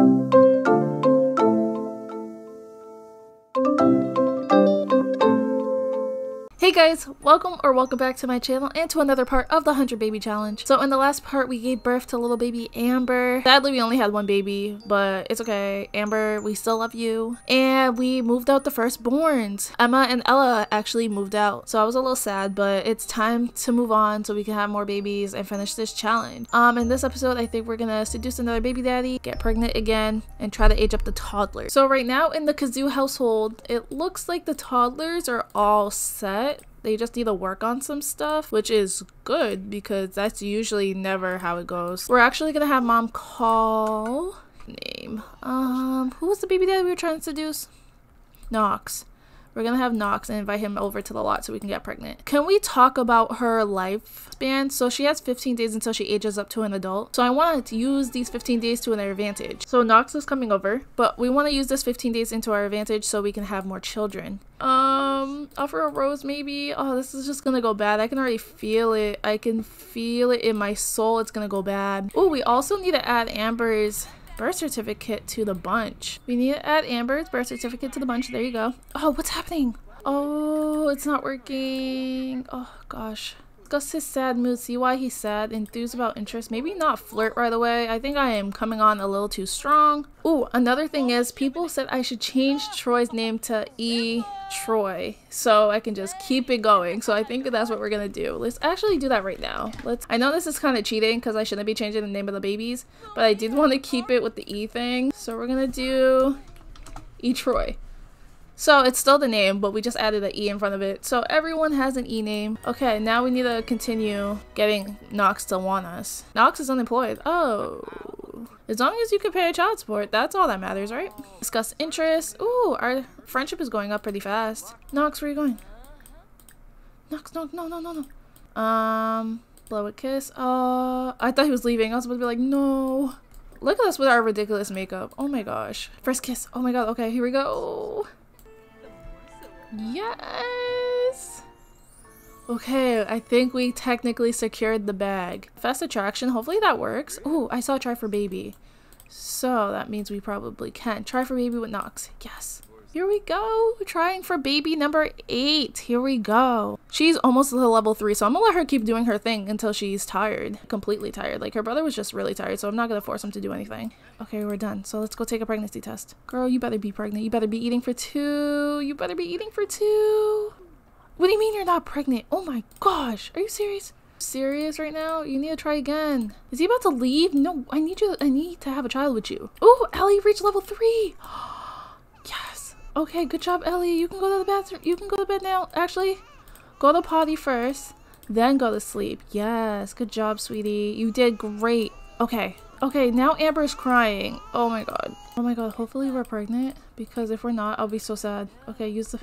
Thank you. Hey guys, welcome or welcome back to my channel and to another part of the 100 Baby Challenge. So in the last part, we gave birth to little baby Amber. Sadly, we only had one baby, but it's okay. Amber, we still love you. And we moved out the firstborns. Emma and Ella actually moved out. So I was a little sad, but it's time to move on so we can have more babies and finish this challenge. Um, In this episode, I think we're gonna seduce another baby daddy, get pregnant again, and try to age up the toddler. So right now in the Kazoo household, it looks like the toddlers are all set they just need to work on some stuff, which is good because that's usually never how it goes. We're actually gonna have mom call name. Um, who was the baby daddy we were trying to seduce? Knox. We're gonna have Knox and invite him over to the lot so we can get pregnant. Can we talk about her lifespan? So she has 15 days until she ages up to an adult. So I want to use these 15 days to our advantage. So Knox is coming over, but we want to use this 15 days into our advantage so we can have more children. Um, offer a rose maybe. Oh, this is just gonna go bad. I can already feel it. I can feel it in my soul. It's gonna go bad. Oh, we also need to add Amber's birth certificate to the bunch. We need to add Amber's birth certificate to the bunch. There you go. Oh, what's happening? Oh, it's not working. Oh, gosh. Discuss his sad mood. See why he's sad. Enthused about interest. Maybe not flirt right away. I think I am coming on a little too strong. Oh, another thing is people said I should change Troy's name to E. Troy so I can just keep it going. So I think that's what we're gonna do. Let's actually do that right now. Let's. I know this is kind of cheating because I shouldn't be changing the name of the babies, but I did want to keep it with the E thing. So we're gonna do E. Troy. So it's still the name, but we just added an E in front of it. So everyone has an E name. Okay, now we need to continue getting Knox to want us. Knox is unemployed. Oh. As long as you can pay child support, that's all that matters, right? Discuss interests. Ooh, our friendship is going up pretty fast. Knox, where are you going? Knox, no, no, no, no, no. Um, blow a kiss. Uh, I thought he was leaving. I was about to be like, no. Look at us with our ridiculous makeup. Oh my gosh. First kiss. Oh my god. Okay, here we go. Yes! Okay, I think we technically secured the bag. Fast attraction, hopefully that works. Oh, I saw try for baby. So that means we probably can. Try for baby with Knox. Yes. Here we go. Trying for baby number eight. Here we go. She's almost to level three, so I'm gonna let her keep doing her thing until she's tired. Completely tired. Like her brother was just really tired, so I'm not gonna force him to do anything. Okay, we're done. So let's go take a pregnancy test. Girl, you better be pregnant. You better be eating for two. You better be eating for two. What do you mean you're not pregnant? Oh my gosh. Are you serious? Serious right now? You need to try again. Is he about to leave? No, I need you. I need to have a child with you. Oh, Ellie reached level three. Oh Okay, good job, Ellie. You can go to the bathroom. You can go to bed now. Actually, go to potty first, then go to sleep. Yes, good job, sweetie. You did great. Okay. Okay, now Amber's crying. Oh my god. Oh my god, hopefully we're pregnant. Because if we're not, I'll be so sad. Okay, use the...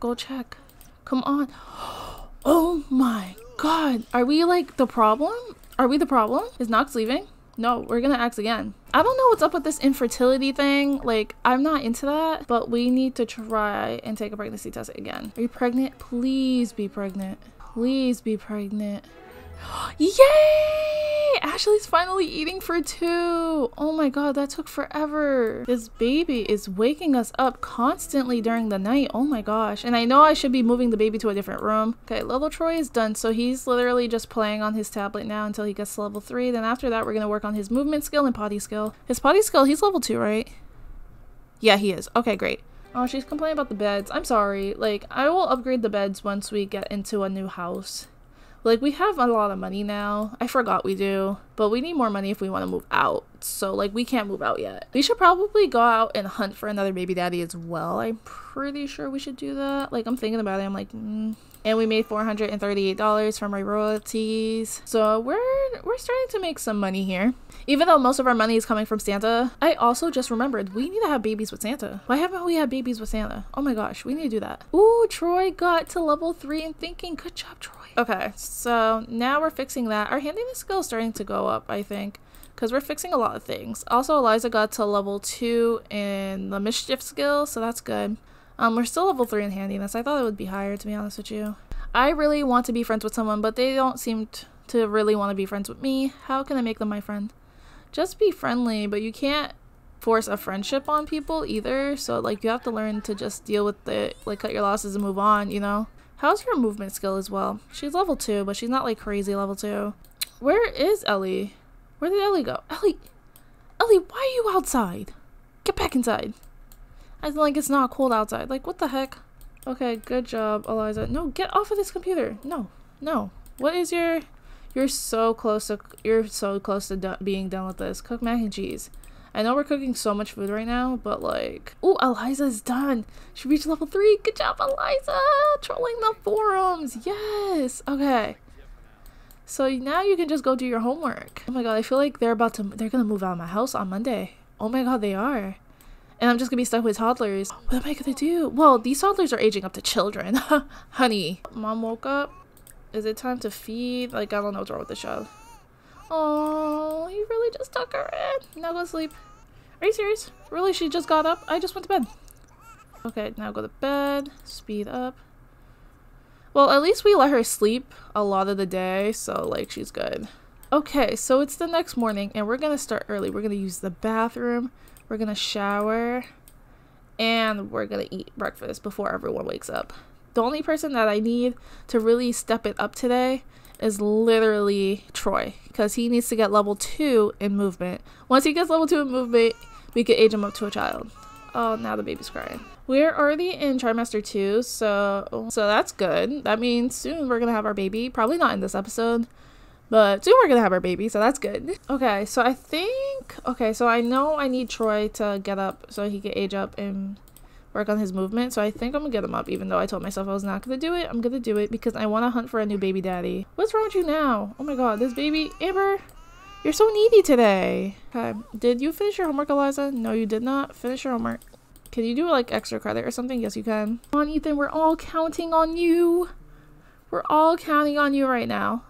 Go check. Come on. Oh my god. Are we like the problem? Are we the problem? Is Knox leaving? No, we're gonna ask again. I don't know what's up with this infertility thing. Like, I'm not into that, but we need to try and take a pregnancy test again. Are you pregnant? Please be pregnant. Please be pregnant. Yay! Ashley's finally eating for two. Oh my god, that took forever. This baby is waking us up constantly during the night. Oh my gosh. And I know I should be moving the baby to a different room. Okay, level Troy is done. So he's literally just playing on his tablet now until he gets to level three. Then after that, we're going to work on his movement skill and potty skill. His potty skill, he's level two, right? Yeah, he is. Okay, great. Oh, she's complaining about the beds. I'm sorry. Like, I will upgrade the beds once we get into a new house. Like, we have a lot of money now. I forgot we do. But we need more money if we want to move out. So, like, we can't move out yet. We should probably go out and hunt for another baby daddy as well. I'm pretty sure we should do that. Like, I'm thinking about it. I'm like, mm, and we made $438 from our royalties. So we're we're starting to make some money here. Even though most of our money is coming from Santa, I also just remembered we need to have babies with Santa. Why haven't we had babies with Santa? Oh my gosh, we need to do that. Ooh, Troy got to level three and thinking. Good job, Troy. Okay, so now we're fixing that. Our handiness skill is starting to go up, I think because we're fixing a lot of things. Also, Eliza got to level 2 in the mischief skill, so that's good. Um, we're still level 3 in handiness. I thought it would be higher, to be honest with you. I really want to be friends with someone, but they don't seem to really want to be friends with me. How can I make them my friend? Just be friendly, but you can't force a friendship on people either. So like you have to learn to just deal with it, like cut your losses and move on, you know? How's your movement skill as well? She's level 2, but she's not like crazy level 2. Where is Ellie? Where did Ellie go? Ellie! Ellie, why are you outside? Get back inside. Feel like it's not cold outside. Like, what the heck? Okay, good job, Eliza. No, get off of this computer. No, no. What is your... You're so close to... You're so close to do being done with this. Cook mac and cheese. I know we're cooking so much food right now, but like... Oh, Eliza's done. She reached level 3. Good job, Eliza! Trolling the forums. Yes! Okay. So now you can just go do your homework. Oh my god, I feel like they're about to... They're gonna move out of my house on Monday. Oh my god, they are. And I'm just gonna be stuck with toddlers. What am I gonna do? Well, these toddlers are aging up to children. Honey. Mom woke up. Is it time to feed? Like, I don't know what's wrong with the child. Oh, he really just tuck her in. Now go to sleep. Are you serious? Really? She just got up? I just went to bed. Okay, now go to bed. Speed up. Well, at least we let her sleep a lot of the day, so like she's good. Okay, so it's the next morning and we're gonna start early. We're gonna use the bathroom, we're gonna shower, and we're gonna eat breakfast before everyone wakes up. The only person that I need to really step it up today is literally Troy because he needs to get level 2 in movement. Once he gets level 2 in movement, we can age him up to a child. Oh, now the baby's crying. We're already in trimester 2, so so that's good. That means soon we're going to have our baby. Probably not in this episode, but soon we're to have our baby, so that's good. Okay, so I think okay, so I know I need Troy to get up so he can age up and work on his movement. So I think I'm gonna get him up, even though I told myself I was not gonna do it. I'm gonna do it because I want to hunt for a new baby daddy. What's wrong with you now? Oh my god, this baby, Amber, you're so needy today. Okay, did you finish your homework, Eliza? No, you did not finish your homework. Can you do like extra credit or something? Yes, you can. Come on, Ethan, we're all counting on you. We're all counting on you right now.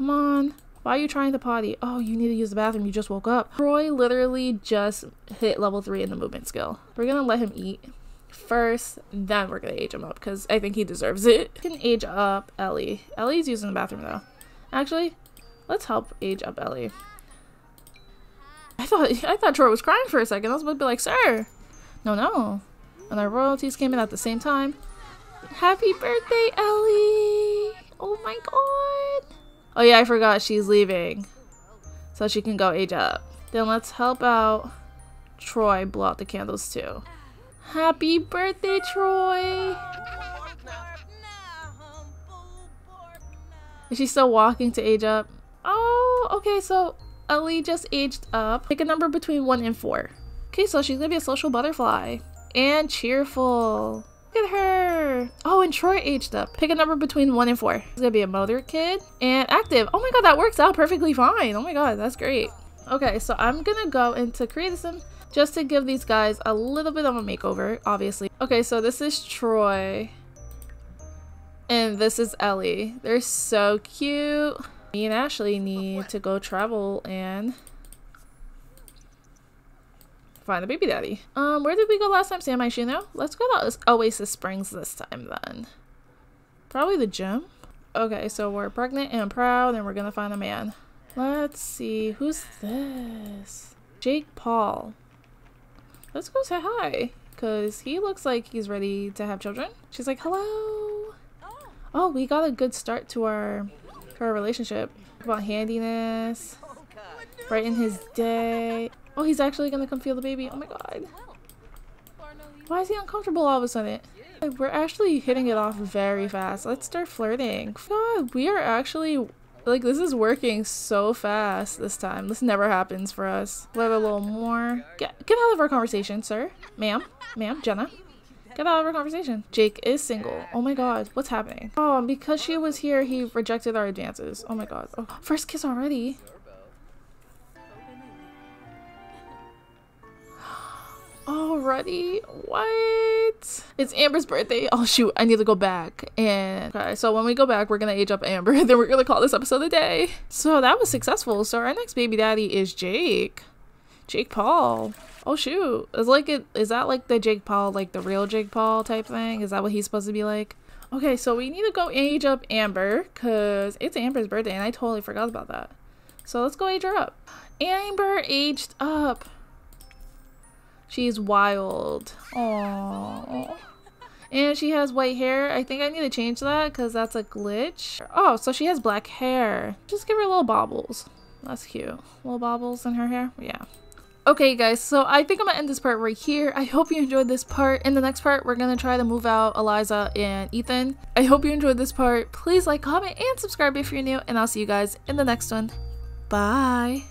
Come on. Why are you trying to potty? Oh, you need to use the bathroom. You just woke up. Troy literally just hit level 3 in the movement skill. We're gonna let him eat first, then we're gonna age him up because I think he deserves it. We can age up Ellie. Ellie's using the bathroom though. Actually, let's help age up Ellie. I thought I thought Troy was crying for a second. I was about to be like, sir. No, no. And our royalties came in at the same time. Happy birthday, Ellie! Oh my god. Oh yeah, I forgot she's leaving. So she can go age up. Then let's help out Troy blow out the candles too. Happy birthday, Troy! Is she still walking to age up? Oh, okay, so Ellie just aged up. Pick a number between 1 and 4. Okay, so she's gonna be a social butterfly. And cheerful. Look at her. Oh, and Troy aged up. Pick a number between 1 and 4. She's gonna be a mother kid. And active. Oh my god, that works out perfectly fine. Oh my god, that's great. Okay, so I'm gonna go into Create-a-Sim just to give these guys a little bit of a makeover, obviously. Okay, so this is Troy. And this is Ellie. They're so cute. Me and Ashley need to go travel and find a baby daddy. Um, where did we go last time, San Myshuno? Let's go to Oasis Springs this time then. Probably the gym. Okay, so we're pregnant and proud and we're gonna find a man. Let's see, who's this? Jake Paul. Let's go say hi. Because he looks like he's ready to have children. She's like, hello. Oh, we got a good start to our, to our relationship. About handiness. Brighten his day. Oh, he's actually to come feel the baby. Oh my god. Why is he uncomfortable all of a sudden? We're actually hitting it off very fast. Let's start flirting. God, we are actually like, this is working so fast this time. This never happens for us. Let a little more. Get, get out of our conversation, sir. Ma'am. Ma'am. Jenna. Get out of our conversation. Jake is single. Oh my god. What's happening? Oh, because she was here, he rejected our advances. Oh my god. Oh, first kiss already. Already? What? It's Amber's birthday. Oh shoot, I need to go back. And okay, so when we go back, we're gonna age up Amber. then we're gonna call this episode a day. So that was successful. So our next baby daddy is Jake. Jake Paul. Oh shoot. Is like it is that like the Jake Paul, like the real Jake Paul type thing? Is that what he's supposed to be like? Okay, so we need to go age up Amber because it's Amber's birthday and I totally forgot about that. So let's go age her up. Amber aged up. She's wild. Aww. And she has white hair. I think I need to change that because that's a glitch. Oh, so she has black hair. Just give her little bobbles. That's cute. Little bobbles in her hair. Yeah. Okay guys, so I think I'm gonna end this part right here. I hope you enjoyed this part. In the next part, we're gonna try to move out Eliza and Ethan. I hope you enjoyed this part. Please like, comment, and subscribe if you're new, and I'll see you guys in the next one. Bye!